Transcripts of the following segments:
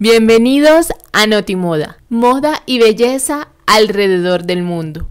Bienvenidos a Notimoda, moda y belleza alrededor del mundo.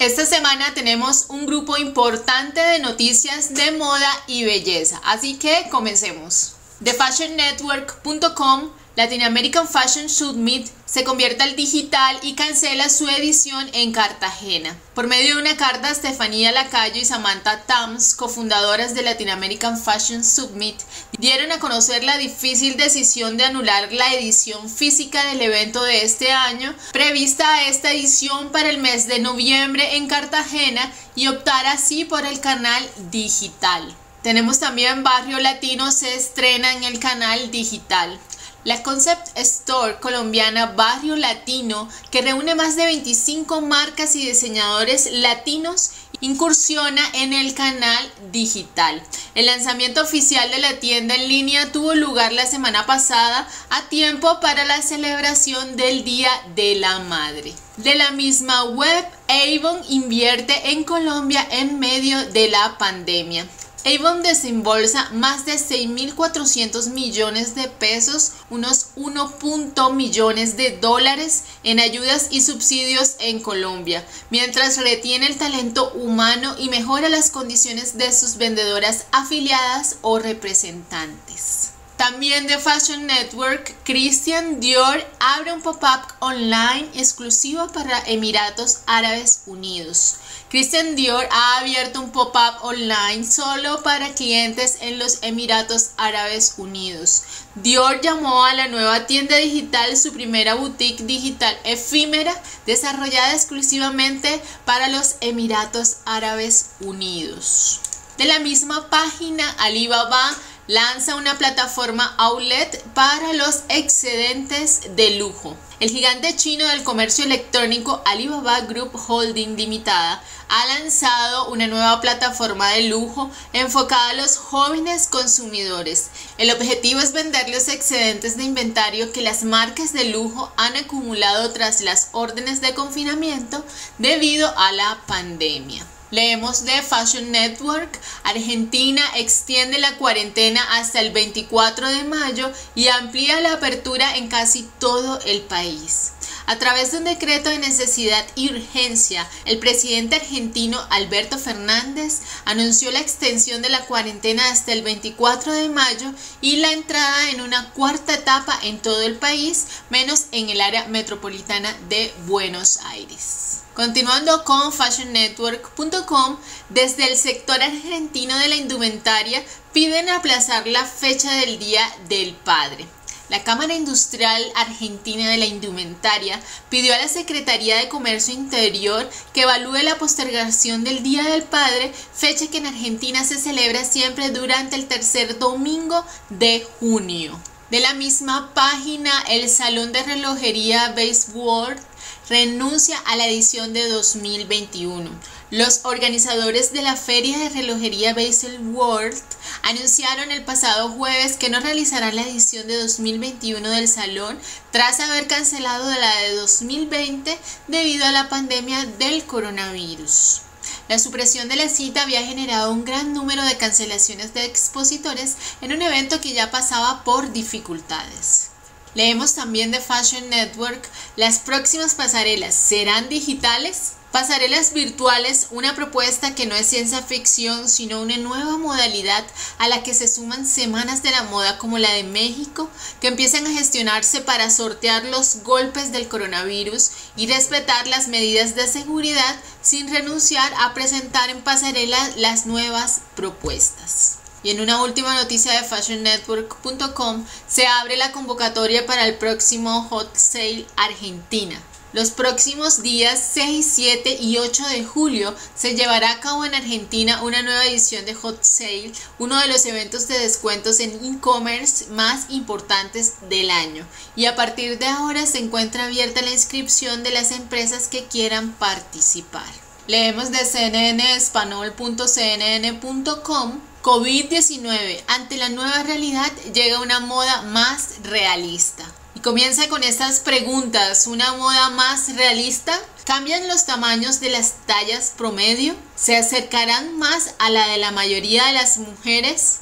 Esta semana tenemos un grupo importante de noticias de moda y belleza, así que comencemos. TheFashionNetwork.com Latin American Fashion Summit se convierte al digital y cancela su edición en Cartagena. Por medio de una carta, Estefanía Lacayo y Samantha Tams, cofundadoras de Latin American Fashion Summit, dieron a conocer la difícil decisión de anular la edición física del evento de este año, prevista a esta edición para el mes de noviembre en Cartagena, y optar así por el canal digital. Tenemos también Barrio Latino se estrena en el canal digital. La Concept Store colombiana Barrio Latino, que reúne más de 25 marcas y diseñadores latinos, incursiona en el canal digital. El lanzamiento oficial de la tienda en línea tuvo lugar la semana pasada a tiempo para la celebración del Día de la Madre. De la misma web, Avon invierte en Colombia en medio de la pandemia. Avon desembolsa más de 6.400 millones de pesos, unos 1. millones de dólares en ayudas y subsidios en Colombia, mientras retiene el talento humano y mejora las condiciones de sus vendedoras afiliadas o representantes. También de Fashion Network, Christian Dior abre un pop-up online exclusivo para Emiratos Árabes Unidos. Christian Dior ha abierto un pop-up online solo para clientes en los Emiratos Árabes Unidos. Dior llamó a la nueva tienda digital su primera boutique digital efímera desarrollada exclusivamente para los Emiratos Árabes Unidos. De la misma página, Alibaba lanza una plataforma outlet para los excedentes de lujo. El gigante chino del comercio electrónico Alibaba Group Holding Limitada ha lanzado una nueva plataforma de lujo enfocada a los jóvenes consumidores. El objetivo es vender los excedentes de inventario que las marcas de lujo han acumulado tras las órdenes de confinamiento debido a la pandemia. Leemos de Fashion Network, Argentina extiende la cuarentena hasta el 24 de mayo y amplía la apertura en casi todo el país. A través de un decreto de necesidad y urgencia, el presidente argentino Alberto Fernández anunció la extensión de la cuarentena hasta el 24 de mayo y la entrada en una cuarta etapa en todo el país, menos en el área metropolitana de Buenos Aires. Continuando con fashionnetwork.com, desde el sector argentino de la indumentaria piden aplazar la fecha del Día del Padre. La Cámara Industrial Argentina de la Indumentaria pidió a la Secretaría de Comercio Interior que evalúe la postergación del Día del Padre, fecha que en Argentina se celebra siempre durante el tercer domingo de junio. De la misma página, el Salón de Relojería Base World renuncia a la edición de 2021. Los organizadores de la Feria de Relojería Basel World anunciaron el pasado jueves que no realizarán la edición de 2021 del salón tras haber cancelado la de 2020 debido a la pandemia del coronavirus. La supresión de la cita había generado un gran número de cancelaciones de expositores en un evento que ya pasaba por dificultades. Leemos también de Fashion Network, las próximas pasarelas serán digitales. Pasarelas virtuales, una propuesta que no es ciencia ficción, sino una nueva modalidad a la que se suman semanas de la moda como la de México, que empiezan a gestionarse para sortear los golpes del coronavirus y respetar las medidas de seguridad sin renunciar a presentar en pasarela las nuevas propuestas. Y en una última noticia de fashionnetwork.com se abre la convocatoria para el próximo Hot Sale Argentina. Los próximos días 6, 7 y 8 de julio se llevará a cabo en Argentina una nueva edición de Hot Sale, uno de los eventos de descuentos en e-commerce más importantes del año. Y a partir de ahora se encuentra abierta la inscripción de las empresas que quieran participar. Leemos de cnnespanol.cnn.com COVID-19, ante la nueva realidad llega una moda más realista. Y comienza con estas preguntas, ¿una moda más realista? ¿Cambian los tamaños de las tallas promedio? ¿Se acercarán más a la de la mayoría de las mujeres?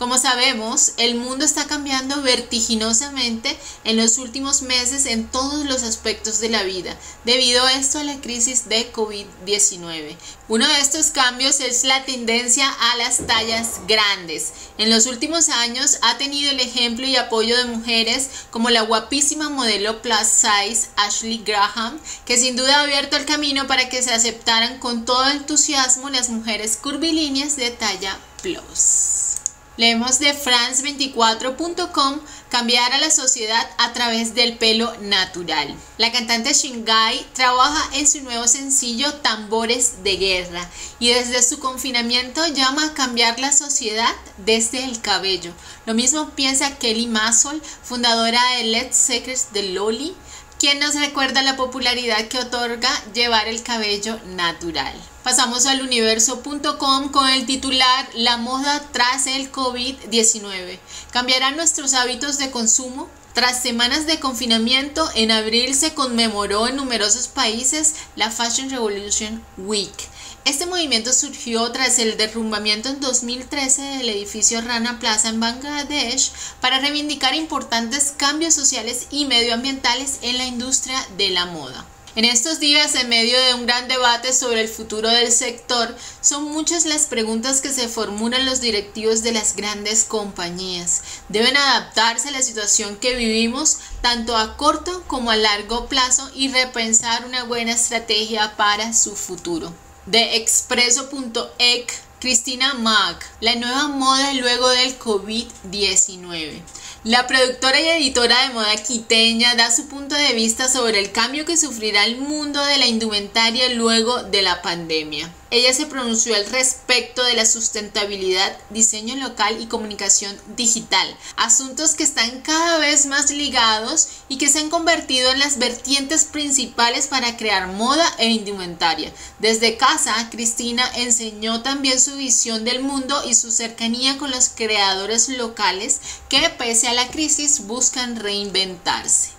Como sabemos, el mundo está cambiando vertiginosamente en los últimos meses en todos los aspectos de la vida, debido a esto a la crisis de COVID-19. Uno de estos cambios es la tendencia a las tallas grandes. En los últimos años ha tenido el ejemplo y apoyo de mujeres como la guapísima modelo plus size Ashley Graham, que sin duda ha abierto el camino para que se aceptaran con todo entusiasmo las mujeres curvilíneas de talla plus. Leemos de France24.com cambiar a la sociedad a través del pelo natural. La cantante Shingai trabaja en su nuevo sencillo Tambores de Guerra y desde su confinamiento llama a cambiar la sociedad desde el cabello. Lo mismo piensa Kelly Massol, fundadora de Let's Secrets de Loli, quien nos recuerda la popularidad que otorga llevar el cabello natural. Pasamos al universo.com con el titular La moda tras el COVID-19. ¿Cambiarán nuestros hábitos de consumo? Tras semanas de confinamiento, en abril se conmemoró en numerosos países la Fashion Revolution Week este movimiento surgió tras el derrumbamiento en 2013 del edificio Rana Plaza en Bangladesh para reivindicar importantes cambios sociales y medioambientales en la industria de la moda. En estos días, en medio de un gran debate sobre el futuro del sector, son muchas las preguntas que se formulan los directivos de las grandes compañías. Deben adaptarse a la situación que vivimos tanto a corto como a largo plazo y repensar una buena estrategia para su futuro de expreso.ec, Cristina Mack, la nueva moda luego del COVID-19. La productora y editora de moda quiteña da su punto de vista sobre el cambio que sufrirá el mundo de la indumentaria luego de la pandemia. Ella se pronunció al respecto de la sustentabilidad, diseño local y comunicación digital, asuntos que están cada vez más ligados y que se han convertido en las vertientes principales para crear moda e indumentaria. Desde casa, Cristina enseñó también su visión del mundo y su cercanía con los creadores locales que pese a la crisis buscan reinventarse.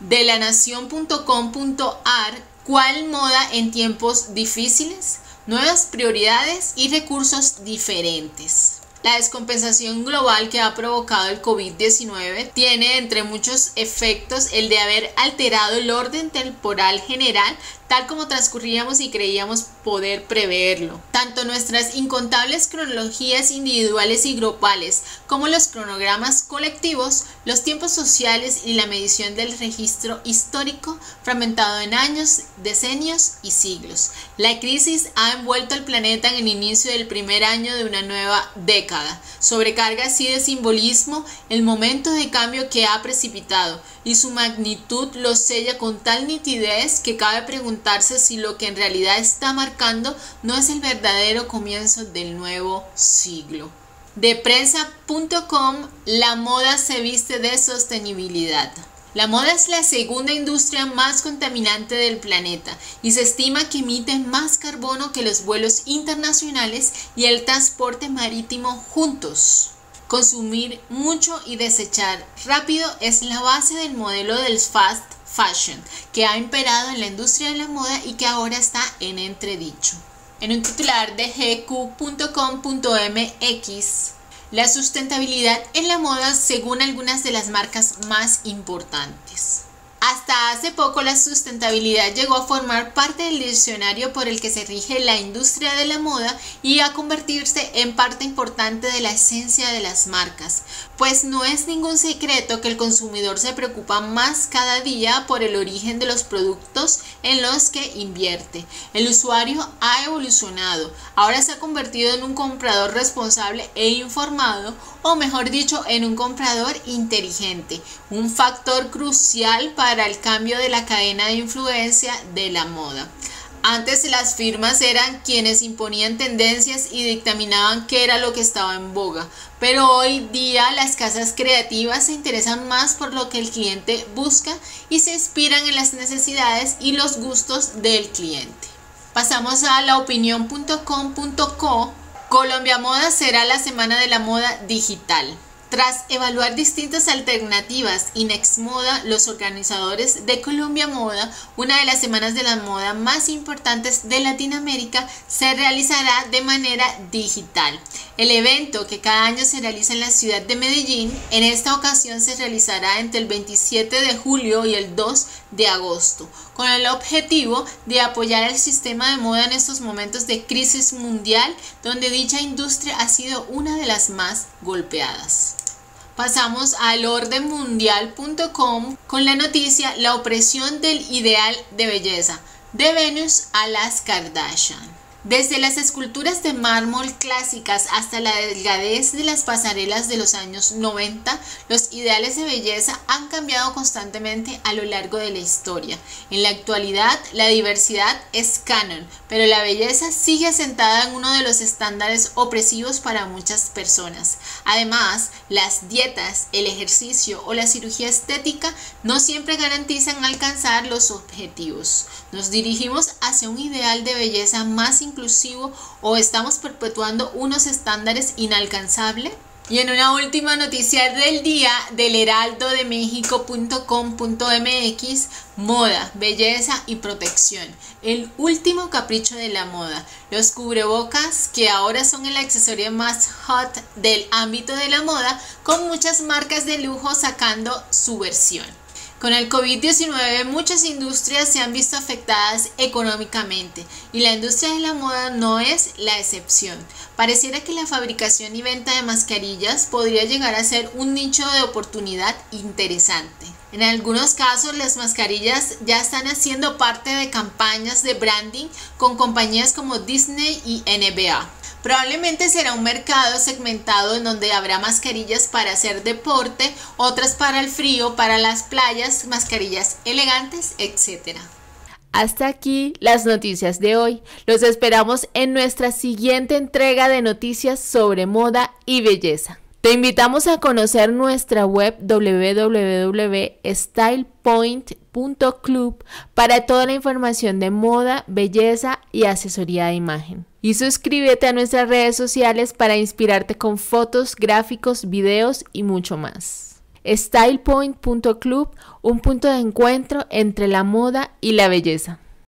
De la nación.com.ar, ¿cuál moda en tiempos difíciles? Nuevas prioridades y recursos diferentes. La descompensación global que ha provocado el COVID-19 tiene entre muchos efectos el de haber alterado el orden temporal general tal como transcurríamos y creíamos poder preverlo. Tanto nuestras incontables cronologías individuales y grupales como los cronogramas colectivos, los tiempos sociales y la medición del registro histórico fragmentado en años, decenios y siglos. La crisis ha envuelto al planeta en el inicio del primer año de una nueva década. Sobrecarga así de simbolismo el momento de cambio que ha precipitado y su magnitud lo sella con tal nitidez que cabe preguntarse si lo que en realidad está marcando no es el verdadero comienzo del nuevo siglo. De prensa.com, la moda se viste de sostenibilidad. La moda es la segunda industria más contaminante del planeta y se estima que emite más carbono que los vuelos internacionales y el transporte marítimo juntos. Consumir mucho y desechar rápido es la base del modelo del fast fashion que ha imperado en la industria de la moda y que ahora está en entredicho. En un titular de gq.com.mx, la sustentabilidad en la moda según algunas de las marcas más importantes. Hasta hace poco la sustentabilidad llegó a formar parte del diccionario por el que se rige la industria de la moda y a convertirse en parte importante de la esencia de las marcas, pues no es ningún secreto que el consumidor se preocupa más cada día por el origen de los productos en los que invierte. El usuario ha evolucionado, ahora se ha convertido en un comprador responsable e informado, o mejor dicho, en un comprador inteligente, un factor crucial para el cambio de la cadena de influencia de la moda. Antes las firmas eran quienes imponían tendencias y dictaminaban qué era lo que estaba en boga, pero hoy día las casas creativas se interesan más por lo que el cliente busca y se inspiran en las necesidades y los gustos del cliente. Pasamos a laopinión.com.co. Colombia Moda será la semana de la moda digital. Tras evaluar distintas alternativas y Next Moda, los organizadores de Colombia Moda, una de las semanas de la moda más importantes de Latinoamérica, se realizará de manera digital. El evento, que cada año se realiza en la ciudad de Medellín, en esta ocasión se realizará entre el 27 de julio y el 2 de agosto, con el objetivo de apoyar el sistema de moda en estos momentos de crisis mundial, donde dicha industria ha sido una de las más golpeadas. Pasamos al ordenmundial.com con la noticia La opresión del ideal de belleza, de Venus a las Kardashian. Desde las esculturas de mármol clásicas hasta la delgadez de las pasarelas de los años 90, los ideales de belleza han cambiado constantemente a lo largo de la historia. En la actualidad, la diversidad es canon, pero la belleza sigue sentada en uno de los estándares opresivos para muchas personas. Además, las dietas, el ejercicio o la cirugía estética no siempre garantizan alcanzar los objetivos. Nos dirigimos hacia un ideal de belleza más inclusivo o estamos perpetuando unos estándares inalcanzables? Y en una última noticia del día del heraldodemexico.com.mx, moda, belleza y protección. El último capricho de la moda. Los cubrebocas que ahora son el accesorio más hot del ámbito de la moda, con muchas marcas de lujo sacando su versión. Con el COVID-19 muchas industrias se han visto afectadas económicamente y la industria de la moda no es la excepción. Pareciera que la fabricación y venta de mascarillas podría llegar a ser un nicho de oportunidad interesante. En algunos casos las mascarillas ya están haciendo parte de campañas de branding con compañías como Disney y NBA. Probablemente será un mercado segmentado en donde habrá mascarillas para hacer deporte, otras para el frío, para las playas, mascarillas elegantes, etc. Hasta aquí las noticias de hoy. Los esperamos en nuestra siguiente entrega de noticias sobre moda y belleza. Te invitamos a conocer nuestra web www.stylepoint.club para toda la información de moda, belleza y asesoría de imagen. Y suscríbete a nuestras redes sociales para inspirarte con fotos, gráficos, videos y mucho más. StylePoint.club, un punto de encuentro entre la moda y la belleza.